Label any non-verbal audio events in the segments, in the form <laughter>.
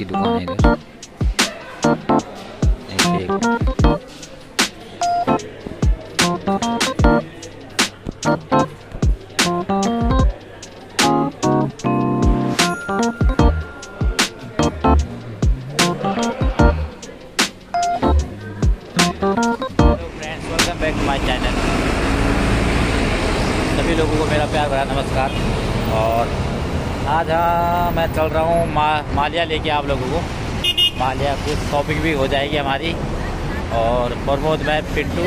की दुकान है इधर एक चल रहा हूँ मा, मालिया लेके आप लोगों को। मालिया कुछ शॉपिंग भी हो जाएगी हमारी। और प्रमोद में पिंटू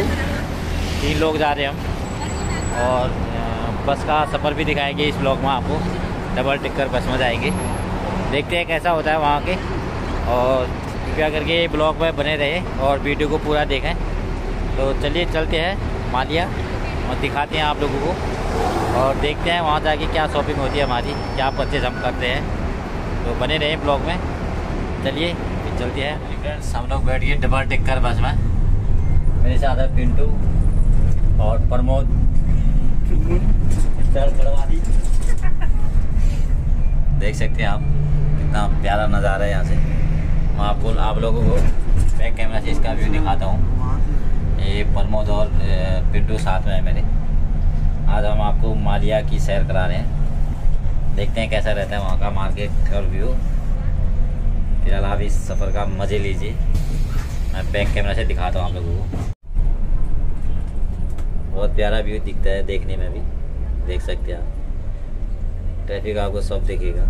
तीन लोग जा रहे हैं हम। और बस का सफ़र भी दिखाएँगे इस ब्लॉग में आपको। डबल टिक्कर बस में जाएँगे। देखते हैं कैसा होता है वहाँ के। और कृपया करके ब्लॉग में बने रहे और वीडियो को पूरा देखें। तो चलिए चलते हैं मालिया। और दिखाते हैं आप लोगों को। और देखते हैं वहाँ जाके क्या शॉपिंग होती है हमारी क्या परचेज हम करते हैं। तो बने रहे ब्लॉग में। चलिए जल्दी है। हम लोग बैठ गए डबल टिक्कर बस में। मेरे साथ है पिंटू और प्रमोद। देख सकते हैं आप कितना प्यारा नज़ारा है यहाँ से। मैं आपको, आप लोगों को बैक कैमरा से इसका व्यू दिखाता हूँ। ये प्रमोद और पिंटू साथ में है मेरे। आज हम आपको मालिया की सैर करा रहे हैं। देखते हैं कैसा रहता है वहाँ का मार्केट और व्यू। फ़िलहाल आप इस सफ़र का मज़े लीजिए। मैं बैक कैमरा से दिखाता हूँ आप लोगों को। बहुत प्यारा व्यू दिखता है देखने में भी। देख सकते हैं आप। ट्रैफ़िक आपको सब दिखेगा।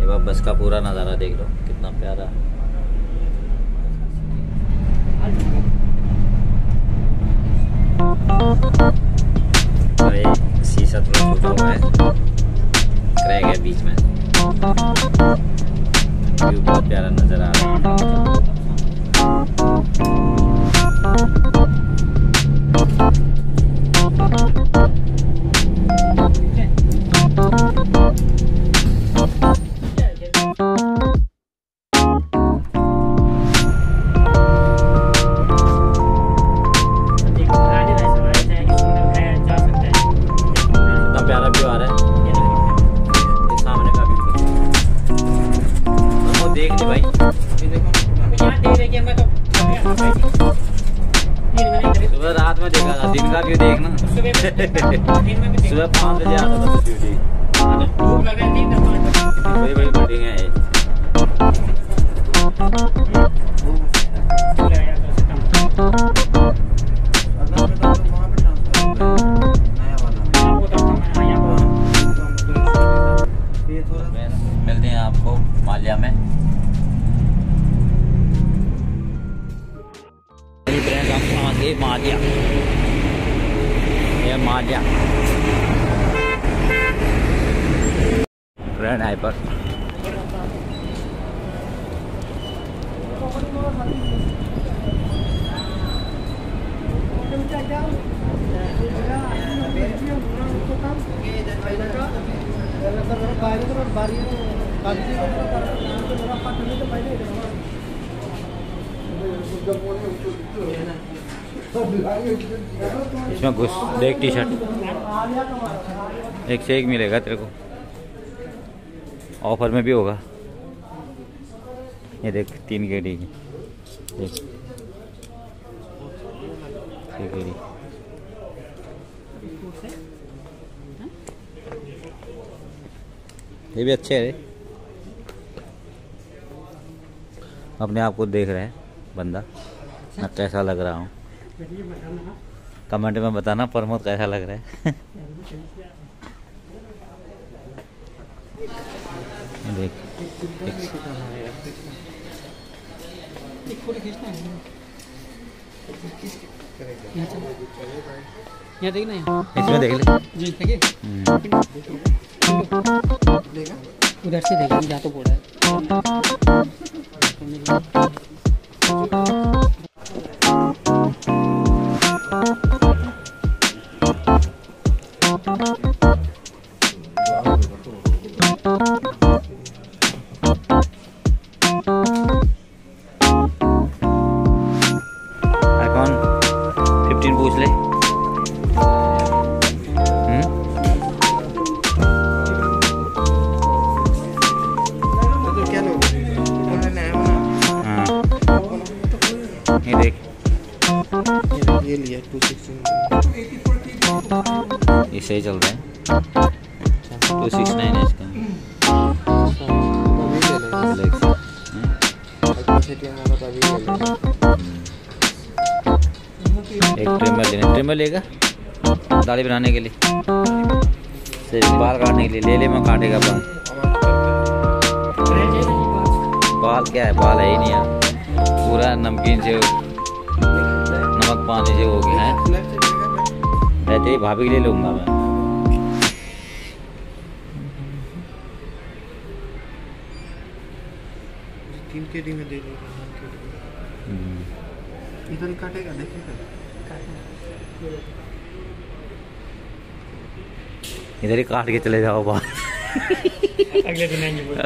ये बार बस का पूरा नज़ारा देख लो, कितना प्यारा। और शीशा थोड़ा टूटा हुआ क्रैक है बीच में। व्यू बहुत प्यारा नज़र आ रहा है। सुबह रात में देखा दिन का व्यू देखना? सुबह पाँच बजे आता था मिलते हैं आपको, मालिया में। गए मालिया ये मालिया ग्रैंड हाइपर इसमें घुस, देख टी शर्ट एक से एक मिलेगा तेरे को। ऑफ़र में भी होगा। ये देख, तीन की। गेड़ी ये भी अच्छे है अपने आप को देख रहे हैं, बंदा। मैं कैसा लग रहा हूँ। कमेंट में बताना प्रमोद कैसा लग रहा है। देख यहाँ देखना इसमें देख ले। उधर से देखिए जा तो बोला है। है टू सिक्सटी ये सही चल रहा है। टू सिक्स नाइन है। इसका एक ट्रिमर लेना ट्रिमर लेगा? दाढ़ी बनाने के लिए। सिर्फ़ बाल काटने के लिए। ले ले मैं काटेगा बाल। बाल क्या है? बाल है ही नहीं यार। पूरा नमकीन से नमक पानी से हो गया है। मैं तेरी भाभी के लिए लूँगा मैं। तीन के डी में दे देगा हम्म, इधर ही काटेगा देखिएगा इधर। ही काट के चले जाओ बाल अगले दिन आएँगे बोला।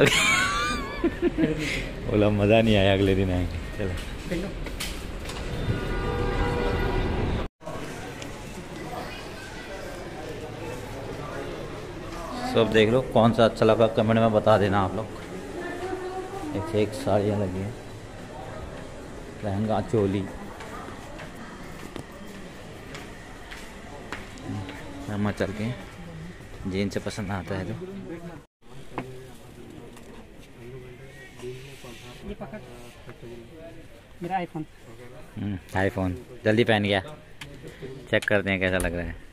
<laughs> मज़ा नहीं आया अगले दिन आएँगे। चलो। सब देख लो कौन सा अच्छा लगा। कमेंट में बता देना आप लोग। एक से एक साड़ियाँ लगी हैं। लहंगा चोली। हिमाचल के जीन से पसंद आता है तो। मेरा आईफोन हम्म, आईफोन जल्दी पहन गया। चेक करते हैं कैसा लग रहा है।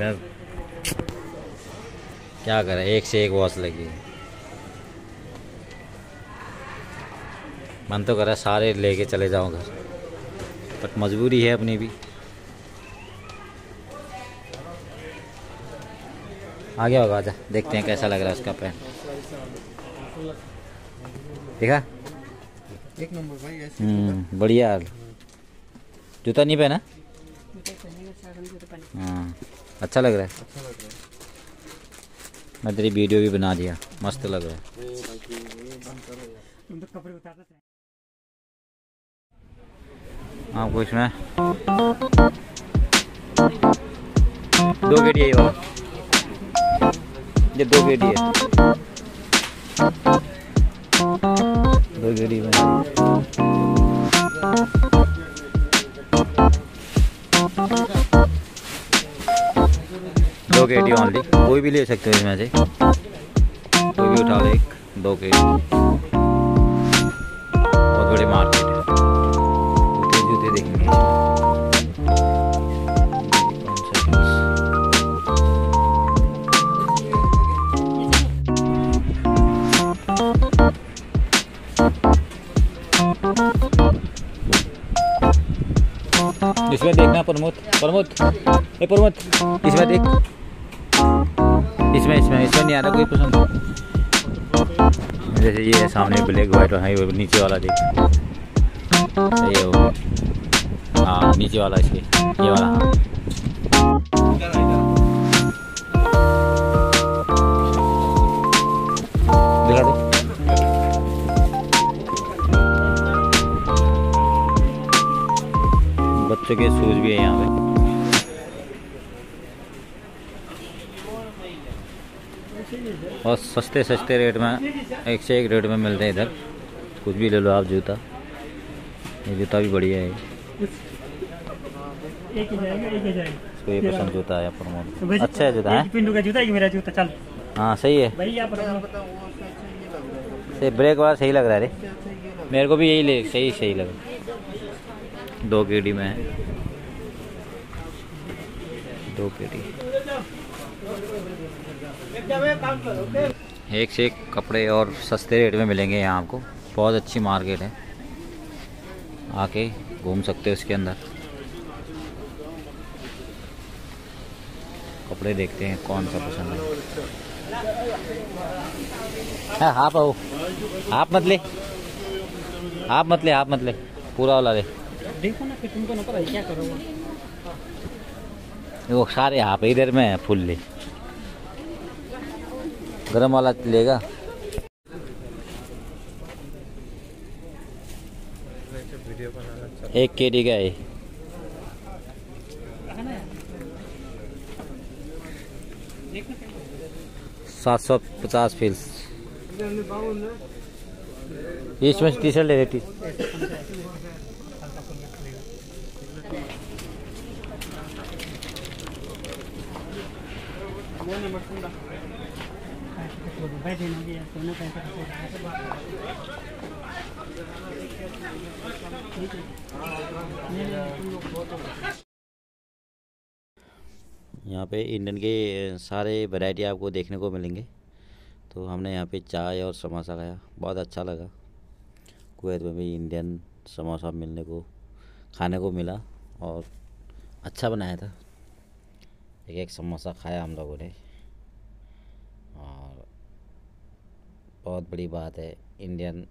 तब क्या करें? एक से एक वॉच लगी। है मन तो कर रहा सारे लेके चले जाऊँ घर। बट मजबूरी है अपनी भी। आ गया होगा आजा। देखते हैं कैसा लग रहा है उसका पैंट देखा? एक नंबर भाई ऐसे हम्म बढ़िया। जूता नहीं पहना। हाँ। अच्छा लग रहा है। अच्छा लग रहा है। मैं तेरी वीडियो भी बना दिया। मस्त लग रहा है। ए भाई ये बंद करो यार। तुम तो कपड़े उतारते थे। आपको इसमें दो गेडी है ये ये दो गेडी है दो गेडी में दो गेडी ओनली कोई भी ले सकते हो इसमें से। कोई भी उठा लो एक, दो गेडी बहुत बड़ी मार्केट है। जूते जूते देखेंगे? इसमें देखना प्रमोद। प्रमोद। ए, प्रमोद, इसमें देख। इसमें इसमें इसमें नहीं आ रहा कोई पसंद। जैसे ये सामने ब्लैक वाइट है, वो नीचे वाला देख। ये हो हाँ नीचे वाला इसके, ये वाला। हाँ बच्चों के शूज़ भी है यहाँ पे। और सस्ते सस्ते रेट में एक से एक रेट में मिलते हैं इधर। कुछ भी ले लो आप जूता। ये जूता भी बढ़िया है। एक ही जाएगा एक ही जाएगा इसको ये पसंद जूता है प्रमोद अच्छा है जूता है? पिंडू का जूता मेरा जूता चल। हाँ सही है। ये ब्रेक वाला सही लग रहा है रे। मेरे को भी यही ले सही सही लगा दो केडी में है। दो केडी एक से एक कपड़े और सस्ते रेट में मिलेंगे यहाँ आपको। बहुत अच्छी मार्केट है। आके घूम सकते हो इसके अंदर। कपड़े देखते हैं कौन सा पसंद है। हाँ आप आओ। आप मत ले। आप मत ले आप मत ले। पूरा वाला ले। देखो ना फिर तुमको ना पता है क्या करोगे वो सारे यहाँ पे इधर में फुल ले। गरम वाला लेगा। एक के डी का है। सात सौ पचास फील्स। इसमें टी शर्ट ले रहे टी नंबर यहाँ पे इंडियन के सारे वैरायटी आपको देखने को मिलेंगे। तो हमने यहाँ पे चाय और समोसा खाया। बहुत अच्छा लगा। कुवैत में भी इंडियन समोसा मिलने को, खाने को मिला और अच्छा बनाया था। एक एक समोसा खाया हम लोगों ने। बहुत बड़ी बात है। इंडियन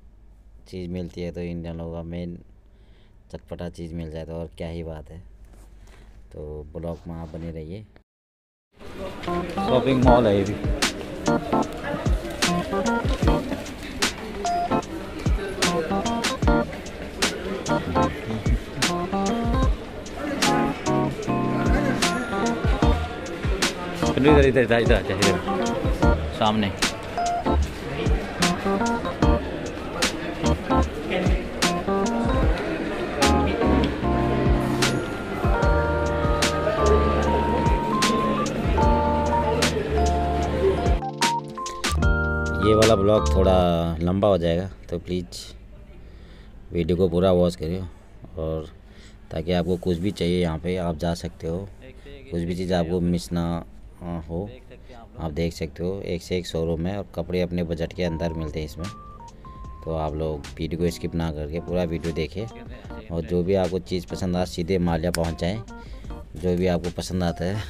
चीज़ मिलती है तो इंडियन लोगों का मेन चटपटा चीज़ मिल जाए तो और क्या ही बात है। तो ब्लॉग में आप बने रहिए। शॉपिंग मॉल है ये भी। इधर इधर इधर इधर। सामने। ये वाला ब्लॉग थोड़ा लंबा हो जाएगा तो प्लीज़ वीडियो को पूरा वॉच करियो और ताकि आपको कुछ भी चाहिए यहाँ पे आप जा सकते हो। कुछ भी चीज़ आपको मिस ना हो। आप देख सकते हो, एक से एक शोरूम है और कपड़े अपने बजट के अंदर मिलते हैं इसमें। तो आप लोग वीडियो को स्किप ना करके पूरा वीडियो देखें और जो भी आपको चीज़ पसंद आ सीधे मालिया पहुँचाएँ। जो भी आपको पसंद आता है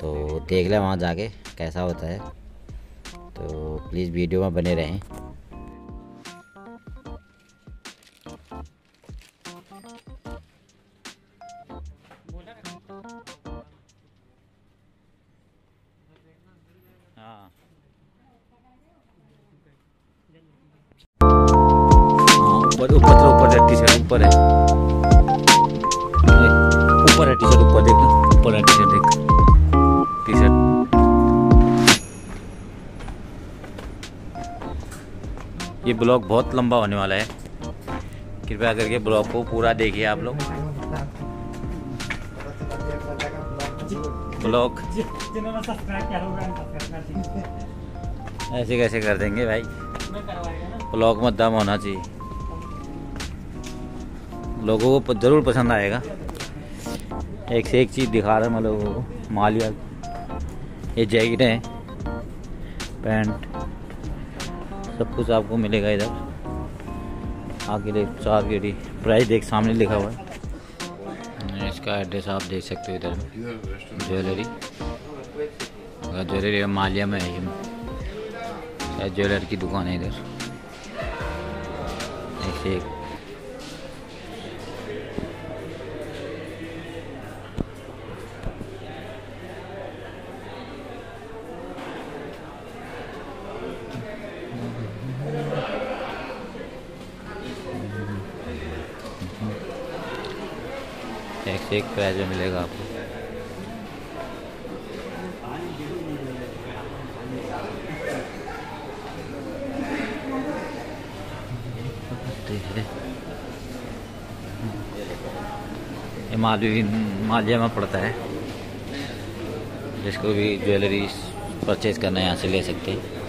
तो देख लें वहाँ जाके कैसा होता है। तो प्लीज़ वीडियो में बने रहें। ऊपर ऊपर तो ऊपर है टी ऊपर है। ऊपर है टी शर्ट ऊपर देख ऊपर है टी शर्ट देख। टी शर्ट ये ब्लॉग बहुत लंबा होने वाला है। कृपया करके ब्लॉग को पूरा देखिए आप लोग। ब्लॉग। ऐसे कैसे कर देंगे भाई? ब्लॉग में दम होना चाहिए। लोगों को ज़रूर पसंद आएगा। एक से एक चीज़ दिखा रहा है मैं लोगों को। मालिया, ये जैकेट है, पैंट, सब कुछ आपको मिलेगा इधर। आगे देख, चार गेड़ी प्राइस देख, सामने लिखा हुआ है। इसका एड्रेस आप देख सकते हो इधर। ज्वेलरी। ज्वेलरी मालिया में है ज्वेलर की दुकान है इधर। एक से एक। एक प्राइस में मिलेगा आपको। ये मालिया में पड़ता है। जिसको भी ज्वेलरी परचेज करना है, यहाँ से ले सकते हैं।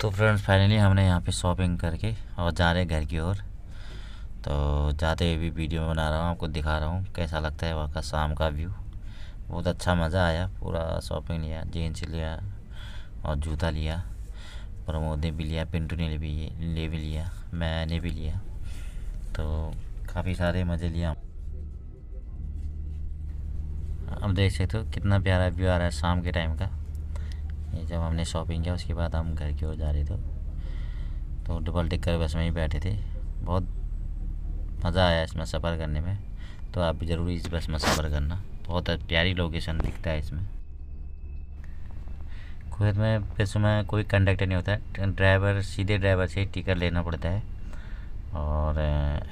तो फ्रेंड्स फाइनली हमने यहाँ पे शॉपिंग करके और जा रहे घर की ओर। तो जाते हुए भी वीडियो बना रहा हूँ, आपको दिखा रहा हूँ कैसा लगता है वहाँ का शाम का व्यू बहुत अच्छा मज़ा आया, पूरा शॉपिंग लिया जीन्स लिया और जूता लिया प्रमोद ने भी लिया, पिंटू ने भी ले भी लिया, मैंने भी लिया। तो काफ़ी सारे मज़े लिया अब देख सकते हो कितना प्यारा व्यू आ रहा है शाम के टाइम का। जब हमने शॉपिंग किया, उसके बाद हम घर की ओर जा रहे थे। तो डबल टिकर बस में ही बैठे थे। बहुत मज़ा आया इसमें सफ़र करने में। तो आप भी ज़रूर इस बस में सफ़र करना। बहुत प्यारी लोकेशन दिखता है इसमें। कुवैत में बस में कोई कंडक्टर नहीं होता है। ड्राइवर सीधे ड्राइवर से टिकट लेना पड़ता है। और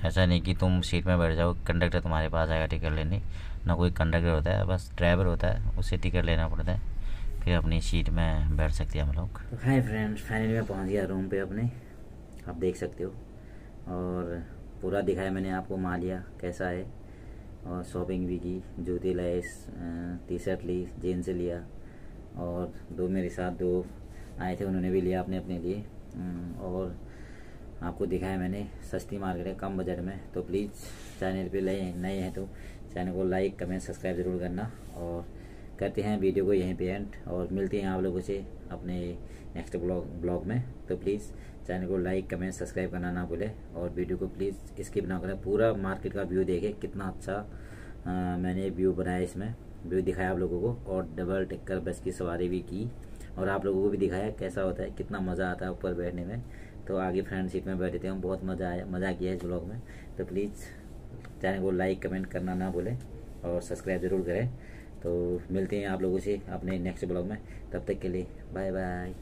ऐसा नहीं कि तुम सीट में बैठ जाओ कंडक्टर तुम्हारे पास आएगा टिकट लेने। ना कोई कंडक्टर होता है, बस ड्राइवर होता है उससे टिकट लेना पड़ता है। फिर अपनी सीट में बैठ सकते हैं हम लोग। हाय फ्रेंड्स फाइनली मैं पहुँच गया रूम पे अपने। आप देख सकते हो। और पूरा दिखाया मैंने आपको, मालिया कैसा है। और शॉपिंग भी की, जूते लाए टी शर्ट ली जीन्स लिया। और दो मेरे साथ दो आए थे, उन्होंने भी लिया अपने अपने लिए। और आपको दिखाया मैंने सस्ती मार्केट है, कम बजट में। तो प्लीज़ चैनल पे नए हैं तो चैनल को लाइक कमेंट सब्सक्राइब ज़रूर करना। और करते हैं वीडियो को यहीं पे एंड और मिलते हैं आप लोगों से अपने नेक्स्ट ब्लॉग ब्लॉग में। तो प्लीज़ चैनल को लाइक कमेंट सब्सक्राइब करना ना भूले और वीडियो को प्लीज़ स्किप ना करें। पूरा मार्केट का व्यू देखें कितना अच्छा अ, मैंने व्यू बनाया इसमें। व्यू दिखाया आप लोगों को और डबल टिक्कर बस की सवारी भी की और आप लोगों को भी दिखाया कैसा होता है कितना मज़ा आता है ऊपर बैठने में। तो आगे फ्रंट सीट में बैठे थे हम बहुत मज़ा आया मज़ा किया इस ब्लॉग में। तो प्लीज़ चैनल को लाइक कमेंट करना ना भूलें और सब्सक्राइब ज़रूर करें। तो मिलते हैं आप लोगों से अपने नेक्स्ट ब्लॉग में। तब तक के लिए बाय बाय